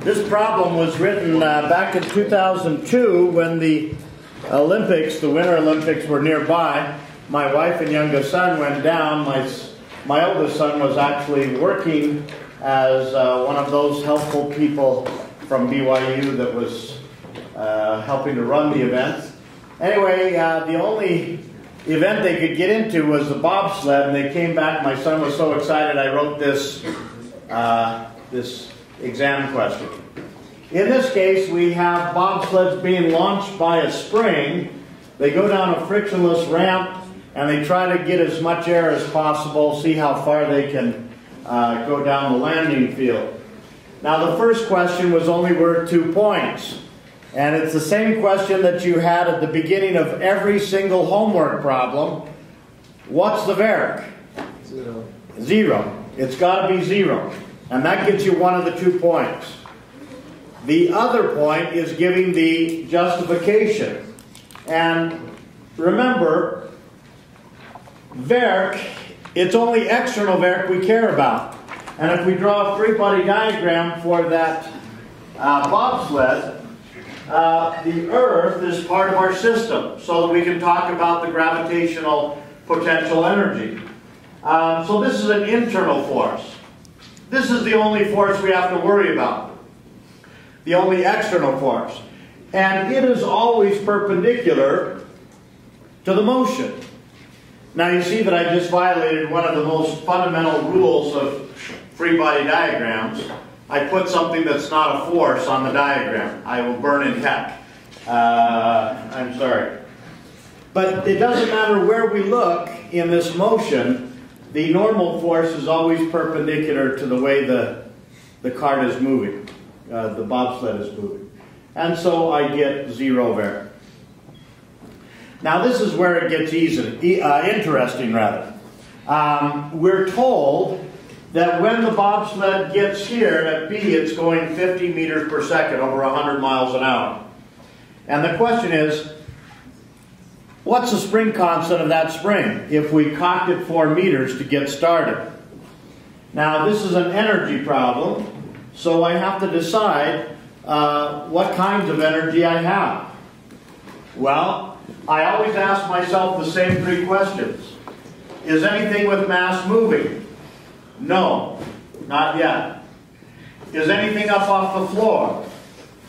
This problem was written uh, back in 2002 when the Olympics, the Winter Olympics, were nearby. My wife and youngest son went down. My, my oldest son was actually working as uh, one of those helpful people from BYU that was uh, helping to run the event. Anyway, uh, the only event they could get into was the bobsled, and they came back. My son was so excited, I wrote this, uh, this exam question. In this case, we have bobsleds being launched by a spring. They go down a frictionless ramp and they try to get as much air as possible, see how far they can uh, go down the landing field. Now, the first question was only worth two points. And it's the same question that you had at the beginning of every single homework problem. What's the varic? Zero. Zero. It's got to be zero. And that gets you one of the two points. The other point is giving the justification. And remember, varic, it's only external varic we care about. And if we draw a free body diagram for that uh, bobsled, uh, the Earth is part of our system so that we can talk about the gravitational potential energy. Um, so this is an internal force. This is the only force we have to worry about. The only external force. And it is always perpendicular to the motion. Now you see that I just violated one of the most fundamental rules of free body diagrams. I put something that's not a force on the diagram. I will burn in heck. Uh, I'm sorry. But it doesn't matter where we look in this motion, the normal force is always perpendicular to the way the, the cart is moving, uh, the bobsled is moving. And so I get zero there. Now this is where it gets easy, uh, interesting rather. Um, we're told that when the bobsled gets here at B, it's going 50 meters per second, over 100 miles an hour. And the question is, what's the spring constant of that spring if we cocked it 4 meters to get started? Now, this is an energy problem, so I have to decide uh, what kinds of energy I have. Well, I always ask myself the same three questions. Is anything with mass moving? No, not yet. Is anything up off the floor?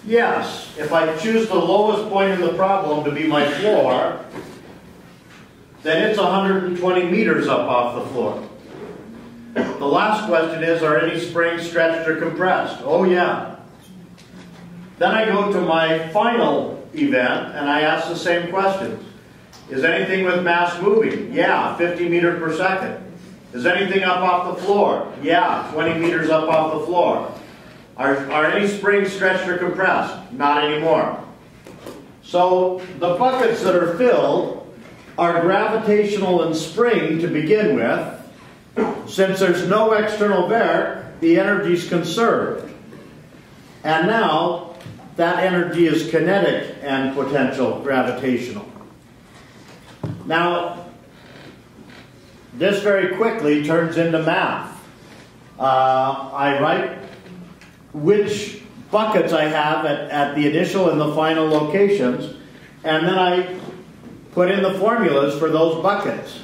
Yes. If I choose the lowest point in the problem to be my floor, then it's 120 meters up off the floor. The last question is, are any springs stretched or compressed? Oh yeah. Then I go to my final event and I ask the same questions. Is anything with mass moving? Yeah, 50 meters per second. Is anything up off the floor? Yeah, 20 meters up off the floor. Are, are any springs stretched or compressed? Not anymore. So the buckets that are filled are gravitational and spring to begin with. Since there's no external varic, the energy is conserved. And now that energy is kinetic and potential gravitational. Now, this very quickly turns into math. Uh, I write which buckets I have at, at the initial and the final locations, and then I put in the formulas for those buckets.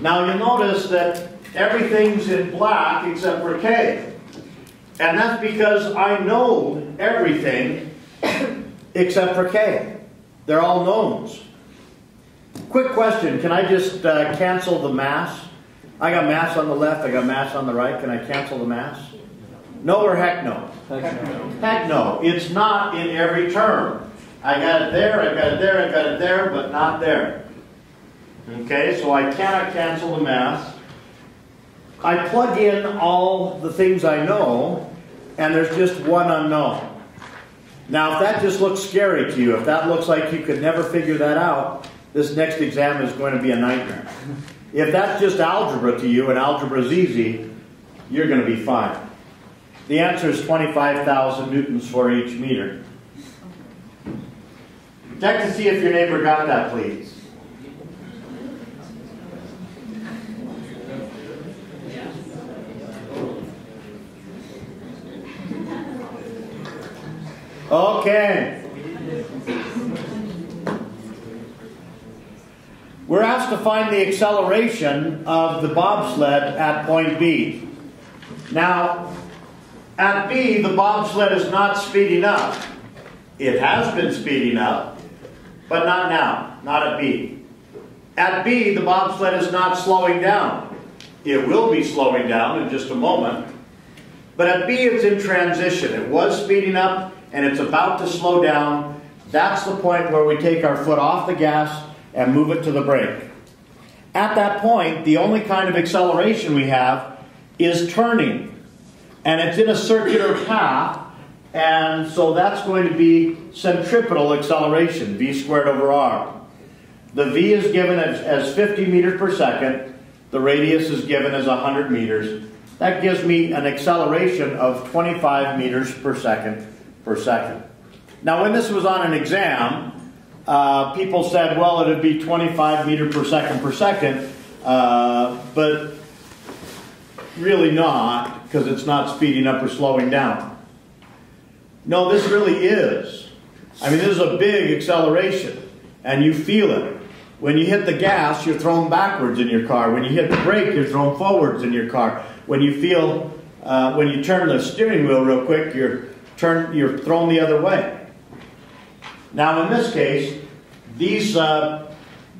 Now you'll notice that everything's in black except for K. And that's because I know everything except for K. They're all knowns. Quick question, can I just uh, cancel the mass? I got mass on the left, I got mass on the right. Can I cancel the mass? No or heck no? Heck no. Heck no. It's not in every term. I got it there, I got it there, I got it there, but not there. Okay, so I cannot cancel the mass. I plug in all the things I know, and there's just one unknown. Now, if that just looks scary to you, if that looks like you could never figure that out, this next exam is going to be a nightmare. If that's just algebra to you and algebra is easy, you're going to be fine. The answer is 25,000 newtons for each meter. Check to see if your neighbor got that, please. Okay. We're asked to find the acceleration of the bobsled at point B. Now, at B, the bobsled is not speeding up. It has been speeding up, but not now, not at B. At B, the bobsled is not slowing down. It will be slowing down in just a moment. But at B, it's in transition. It was speeding up, and it's about to slow down. That's the point where we take our foot off the gas and move it to the brake. At that point, the only kind of acceleration we have is turning. And it's in a circular path, and so that's going to be centripetal acceleration, v squared over r. The v is given as, as 50 meters per second. The radius is given as 100 meters. That gives me an acceleration of 25 meters per second per second. Now, when this was on an exam, uh, people said, well, it would be 25 meter per second per second, uh, but really not, because it's not speeding up or slowing down. No, this really is. I mean, this is a big acceleration, and you feel it. When you hit the gas, you're thrown backwards in your car. When you hit the brake, you're thrown forwards in your car. When you feel, uh, when you turn the steering wheel real quick, you're, turn, you're thrown the other way. Now, in this case, these uh,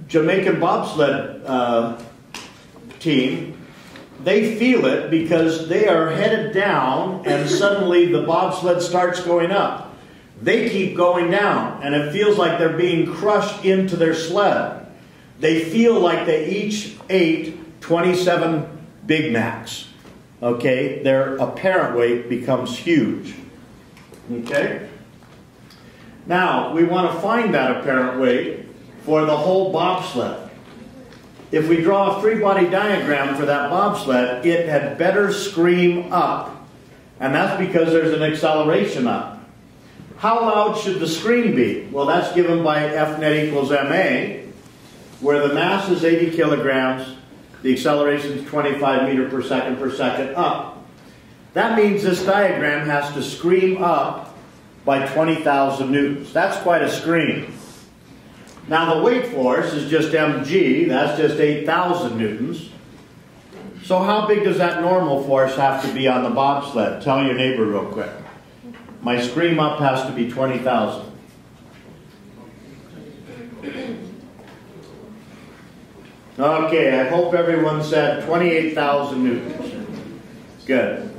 Jamaican bobsled uh, team, they feel it because they are headed down and suddenly the bobsled starts going up. They keep going down and it feels like they're being crushed into their sled. They feel like they each ate 27 Big Macs. Okay? Their apparent weight becomes huge. Okay? Now, we want to find that apparent weight for the whole bobsled. If we draw a free-body diagram for that bobsled, it had better scream up. And that's because there's an acceleration up. How loud should the scream be? Well, that's given by F net equals ma, where the mass is 80 kilograms, the acceleration is 25 meter per second per second up. That means this diagram has to scream up by 20,000 newtons. That's quite a scream. Now the weight force is just mg, that's just 8,000 newtons. So how big does that normal force have to be on the bobsled? Tell your neighbor real quick. My scream up has to be 20,000. Okay, I hope everyone said 28,000 newtons. Good.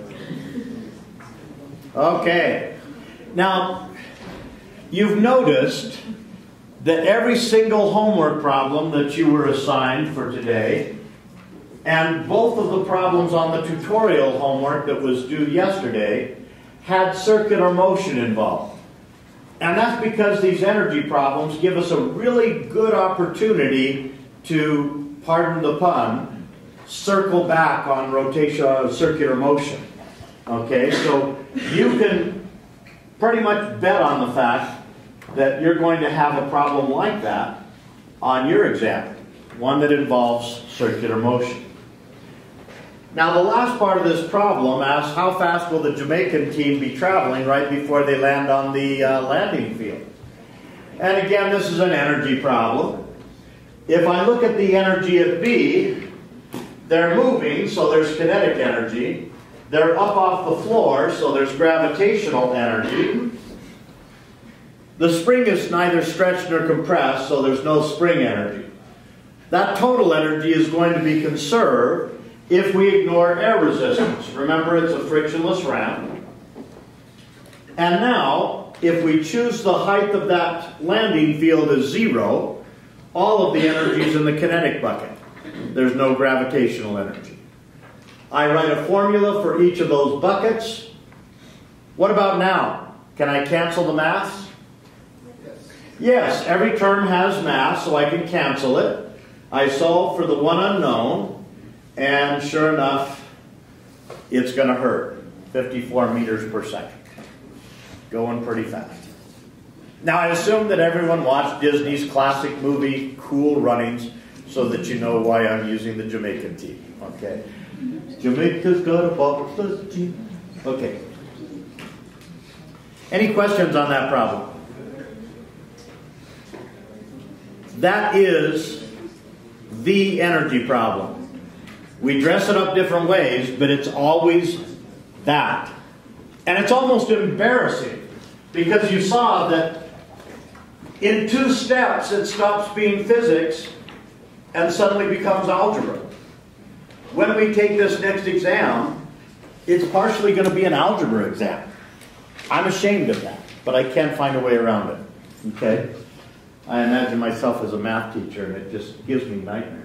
Okay. Now, you've noticed that every single homework problem that you were assigned for today, and both of the problems on the tutorial homework that was due yesterday, had circular motion involved. And that's because these energy problems give us a really good opportunity to, pardon the pun, circle back on rotation, uh, circular motion. Okay, so you can pretty much bet on the fact that you're going to have a problem like that on your exam, one that involves circular motion. Now the last part of this problem asks how fast will the Jamaican team be traveling right before they land on the uh, landing field. And again, this is an energy problem. If I look at the energy at B, they're moving, so there's kinetic energy. They're up off the floor, so there's gravitational energy. The spring is neither stretched nor compressed, so there's no spring energy. That total energy is going to be conserved if we ignore air resistance. Remember, it's a frictionless ramp. And now, if we choose the height of that landing field as zero, all of the energy is in the kinetic bucket. There's no gravitational energy. I write a formula for each of those buckets. What about now? Can I cancel the mass? Yes. Every term has mass, so I can cancel it. I solve for the one unknown, and sure enough, it's going to hurt. 54 meters per second. Going pretty fast. Now, I assume that everyone watched Disney's classic movie, Cool Runnings, so that you know why I'm using the Jamaican team. Okay? Jamaica's got a bobsled team. Okay. Any questions on that problem? That is the energy problem. We dress it up different ways, but it's always that. And it's almost embarrassing because you saw that in two steps it stops being physics and suddenly becomes algebra. When we take this next exam, it's partially going to be an algebra exam. I'm ashamed of that, but I can't find a way around it. Okay? I imagine myself as a math teacher, and it just gives me nightmares.